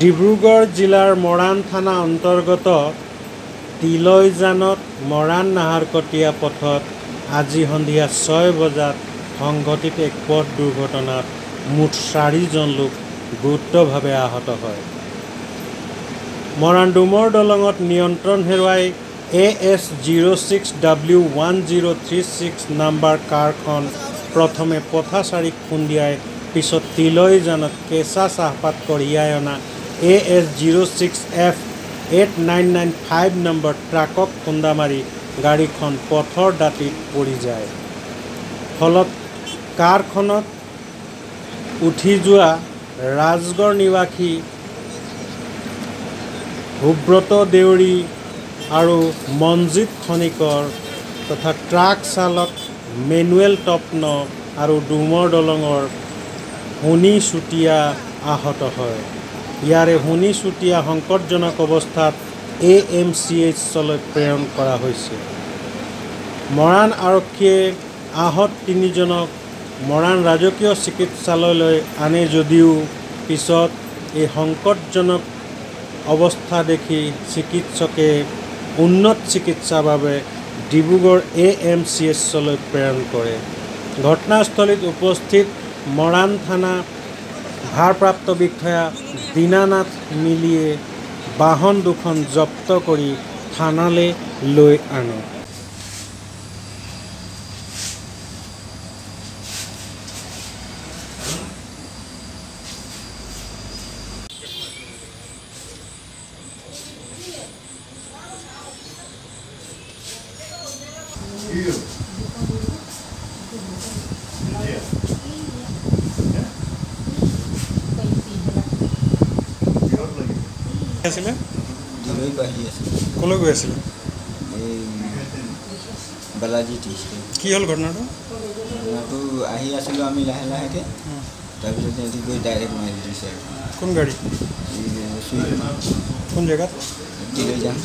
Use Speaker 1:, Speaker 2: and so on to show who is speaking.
Speaker 1: ডিব্ৰুগড় জিলাৰ মৰাণ থানা অন্তৰ্গত তিলৈজানত মৰাণ নাহৰকটীয়া পথত আজি সন্ধিয়া ছয় বজাত সংঘটিত এক পথ দুৰ্ঘটনাত মুঠ চাৰিজন লোক গুৰুতৰভাৱে আহত হয়। মৰাণ ডুমৰ দলঙত নিয়ন্ত্ৰণ হেৰুৱাই A S zero' six W one zero' three six number কাৰখন প্ৰথমে পথাচাৰীক খুন্দিয়াই পিছত তিলৈজানত কেঁচা চাহপাত কঢ়িয়াই অনা A S zero' six F eight nine nine five number ট্ৰাকক খুন্দা মাৰি গাড়ীখন পথৰ দাঁতিত পৰি যায়। ফলত কাৰখনত উঠি যোৱা ৰাজগড় নিবাসী সুব্ৰত দেউৰী আৰু মনজিত খনিকৰ তথা ট্ৰাক চালক মেনুৱেল তপ্ন আৰু ডুমৰ দলঙৰ সোণী চুতীয়া আহত হয়। ইয়াৰে সোণী চুতীয়া সংকটজনক অৱস্থাত এ এম চি এইচলৈ প্ৰেৰণ কৰা হৈছে। মৰাণ আৰক্ষীয়ে আহত তিনিজনক মৰাণ ৰাজকীয় চিকিৎসালয়লৈ আনে যদিও পিছত এই সংকটজনক অৱস্থা দেখি চিকিৎসকে উন্নত চিকিৎসাৰ বাবে ডিব্ৰুগড় এ এম চি এইচলৈ প্ৰেৰণ কৰে। ঘটনাস্থলীত উপস্থিত মৰাণ থানা ভাৰপ্ৰাপ্ত বিষয়া দীনানাথ মিলিয়ে বাহন দুখন জব্দ কৰি থানালৈ লৈ আনে। আছিলে। ক'লৈ গৈ আছিলে?
Speaker 2: বালাজী টি
Speaker 1: কি হ'ল ঘটনাটো?
Speaker 2: ঘটনাটো আহি আছিলোঁ আমি লাহে লাহেকৈ। তাৰপিছত সিহঁতি গৈ ডাইৰেক্ট মাৰি দিছে
Speaker 1: কোন গাড়ী? কোন জেগাত?
Speaker 2: যাম।